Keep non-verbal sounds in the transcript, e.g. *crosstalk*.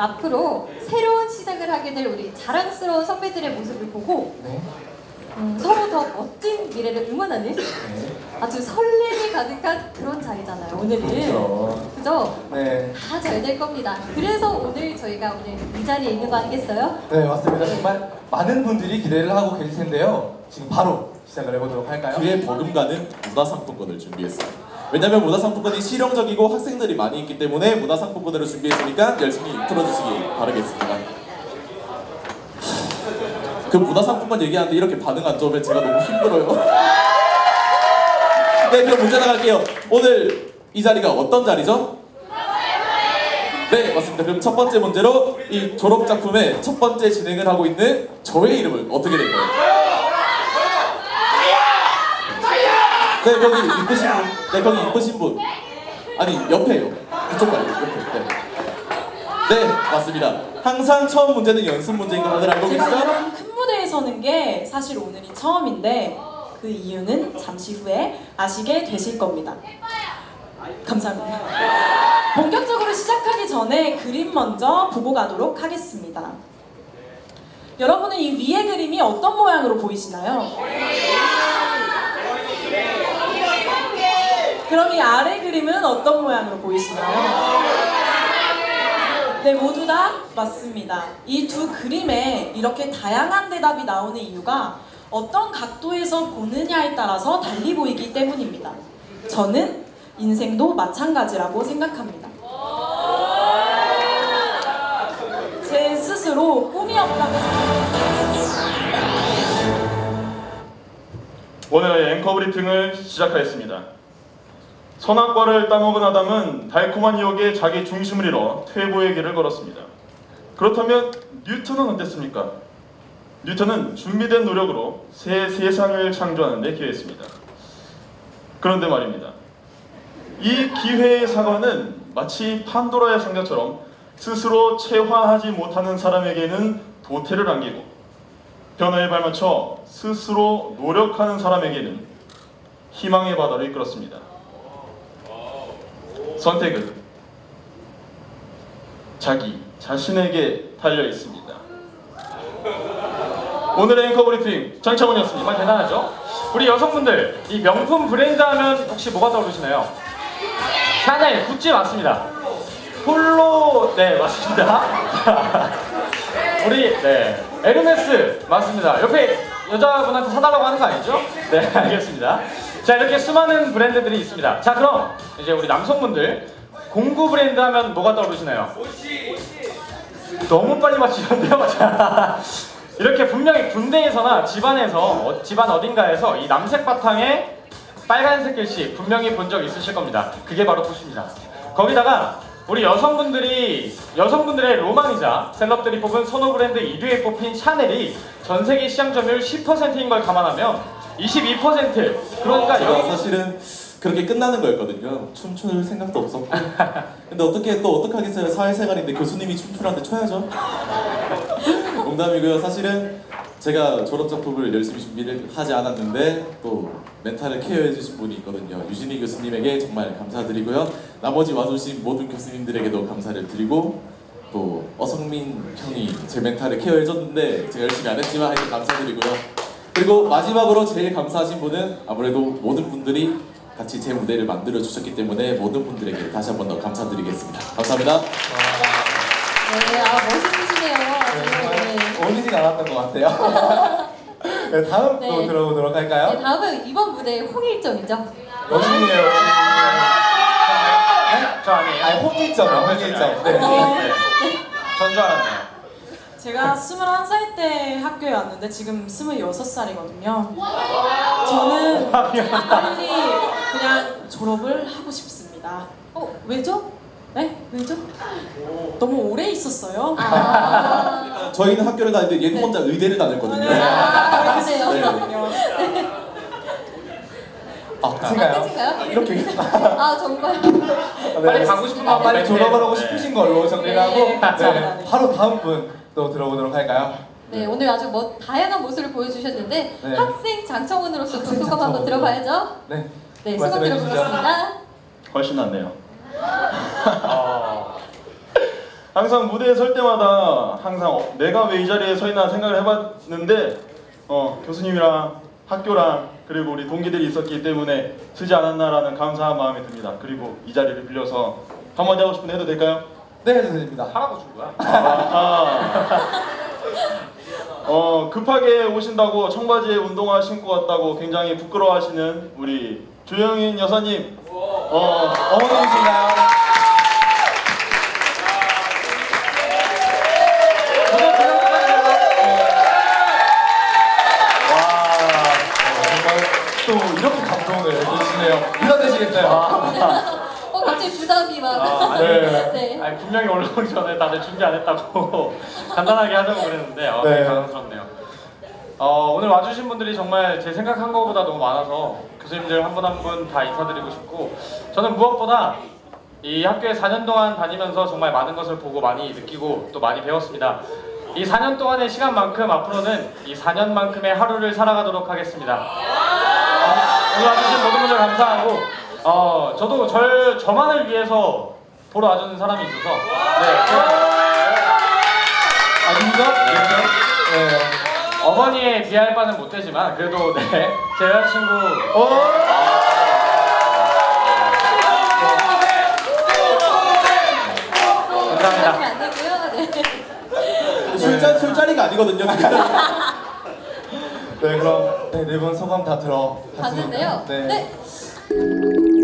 앞으로 새로운 시작을 하게 될 우리 자랑스러운 선배들의 모습을 보고 네. 음, 서로 더 멋진 미래를 응원하는 네. 아주 설렘이 가득한 그런 자리잖아요 오늘은 그렇죠. 그죠? 네. 다 잘 될 겁니다 그래서 오늘 저희가 오늘 이 자리에 있는 거 아니겠어요? 네, 맞습니다. 정말 많은 분들이 기대를 하고 계실 텐데요. 지금 바로 시작을 해보도록 할까요? 그에 버금가는 문화상품권을 준비했어요. 왜냐면 문화상품권이 실용적이고 학생들이 많이 있기 때문에 문화상품권을 준비했으니까 열심히 들어주시기 바라겠습니다. 그 문화상품권 얘기하는데 이렇게 반응 안 좋으면 제가 너무 힘들어요. 네, 그럼 문제 나갈게요. 오늘 이 자리가 어떤 자리죠? 네, 맞습니다. 그럼 첫 번째 문제로 이 졸업 작품의 첫 번째 진행을 하고 있는 저의 이름은 어떻게 될까요? 네, 거기 이쁘신 분. 네, 거기 이쁘신 분. 아니, 옆에요. 그쪽 말고 옆에. 네. 네, 맞습니다. 항상 처음 문제는 연습 문제인 거 다들 알고 제가 계시죠? 이런 큰 무대에 서는 게 사실 오늘이 처음인데 그 이유는 잠시 후에 아시게 되실 겁니다. 감사합니다. 본격적으로 시작하기 전에 그림 먼저 보고 가도록 하겠습니다. 여러분은 이 위의 그림이 어떤 모양으로 보이시나요? 그럼 이 아래 그림은 어떤 모양으로 보이시나요? 네, 모두 다 맞습니다. 이 두 그림에 이렇게 다양한 대답이 나오는 이유가 어떤 각도에서 보느냐에 따라서 달리 보이기 때문입니다. 저는 인생도 마찬가지라고 생각합니다. 제 스스로 꿈이 없다고 생각합니다. 오늘의 앵커 브리핑을 시작하겠습니다. 선악과를 따먹은 아담은 달콤한 유혹에 자기 중심을 잃어 퇴보의 길을 걸었습니다. 그렇다면 뉴턴은 어땠습니까? 뉴턴은 준비된 노력으로 새 세상을 창조하는 데 기여했습니다. 그런데 말입니다. 이 기회의 사과는 마치 판도라의 상자처럼 스스로 체화하지 못하는 사람에게는 도태를 안기고 변화에 발맞춰 스스로 노력하는 사람에게는 희망의 바다를 이끌었습니다. 선택은 자기 자신에게 달려 있습니다. 오늘의 앵커 브리핑 장창훈이었습니다. 정말 대단하죠? 우리 여성분들 이 명품 브랜드 하면 혹시 뭐가 떠오르시나요? 샤넬, 구찌 맞습니다. 폴로 네 맞습니다. *laughs* 우리 네 에르메스 맞습니다. 옆에 여자분한테 사달라고 하는 거 아니죠? 네 알겠습니다. 자 이렇게 수많은 브랜드들이 있습니다. 자 그럼 이제 우리 남성분들 공구 브랜드 하면 뭐가 떠오르시나요? 너무 빨리 맞추셨는데요. 자, *laughs* 이렇게 분명히 군대에서나 집안에서 어, 집안 어딘가에서 이 남색 바탕에 빨간색 글씨 분명히 본 적 있으실 겁니다. 그게 바로 푸시입니다. 거기다가 우리 여성분들이 여성분들의 로망이자 셀럽들이 뽑은 선호 브랜드 1위에 뽑힌 샤넬이 전 세계 시장 점유율 10%인 걸 감안하면 22% 그러니까 제가 여기 사실은 그렇게 끝나는 거였거든요. 춤출 생각도 없었고. 근데 어떻게 또 어떡하겠어요. 사회생활인데 교수님이 춤추라는데 춰야죠. 농담이고요. 사실은 제가 졸업 작품을 열심히 준비를 하지 않았는데 또 멘탈을 케어해 주신 분이 있거든요. 유진희 교수님에게 정말 감사드리고요. 나머지 와주신 모든 교수님들에게도 감사를 드리고 또 어성민 형이 제 멘탈을 케어해 줬는데 제가 열심히 안 했지만 하여튼 감사드리고요. 그리고 마지막으로 제일 감사하신 분은 아무래도 모든 분들이 같이 제 무대를 만들어 주셨기 때문에 모든 분들에게 다시 한 번 더 감사드리겠습니다. 감사합니다. 네, 아 멋있으시네요 네. 어울리진 않았던 것 같아요. *laughs* 네, 다음 또 네. 들어보도록 할까요? 네, 다음은 이번 무대의 홍일점이죠 여신이에요. 저 아니에요. 아니 홍일점, 홍일점. 네. 네. 전줄 알았네요. 제가 21살 때 학교에 왔는데 지금 26살이거든요. 저는 빨리 그냥 졸업을 하고 싶습니다. 어, 왜죠? 네? 왜죠? 너무 오래 있었어요. 아, *laughs* 저희는 학교를 다니는데 얘는 혼자 의대를 다녔거든요. 아그 그래요? 시절이거든요. 아, 끝인가요? 끝인가요? 이렇게. 아 *laughs* 정말 네. 빨리 가고 싶은 아, 마음이 빨리 멘트. 졸업을 하고 네. 싶으신 걸로 정리를 하고 네, 감사합니다. 네, 바로 다음 분 또 들어보도록 할까요? 네 오늘 아주 뭐 다양한 모습을 보여주셨는데 네. 학생 장청원으로서 또 학생 소감 한번. 들어봐야죠 네. 네 소감 말씀해 주시죠. 들어보겠습니다 훨씬 낫네요. 어, *laughs* 항상 무대에 설 때마다 항상 어, 내가 왜 이 자리에 서 있나 생각을 해봤는데 어, 교수님이랑 학교랑 그리고 우리 동기들이 있었기 때문에 쓰지 않았나라는 감사한 마음이 듭니다. 그리고 이 자리를 빌려서 한마디 하고 싶은데 해도 될까요? 네, 해도 됩니다. 하라고 준 거야? 아, 어 급하게 오신다고 청바지에 운동화 신고 왔다고 굉장히 부끄러워하시는 우리 조영인 여사님 어, 어머님이신가요? 갑자기 부담이 막. 아, 네. *laughs* 네. 아니 분명히 올라오기 전에 다들 준비 안 했다고 *laughs* 간단하게 하자고 그랬는데 어, 네. 당황스럽네요. 어, 오늘 와주신 분들이 정말 제 생각한 것보다 너무 많아서 교수님들 한 분 한 분 다 인사드리고 싶고 저는 무엇보다 이 학교에 4년 동안 다니면서 정말 많은 것을 보고 많이 느끼고 또 많이 배웠습니다. 이 4년 동안의 시간만큼 앞으로는 이 4년만큼의 하루를 살아가도록 하겠습니다. 오늘 와주신 모든 분들 감사하고 어 저도 절 저만을 위해서 보러 와주는 사람이 있어서 네, 아, 누구죠? 네. 어머니의 비할 바는 못 되지만 그래도 네, 제 여자친구 감사합니다. 안 되고요. 네. 술자 술자리가 아니거든요. 네, 그럼 네, 네분 소감 다 들어봤습니다. 봤는데요. 네. 네. Música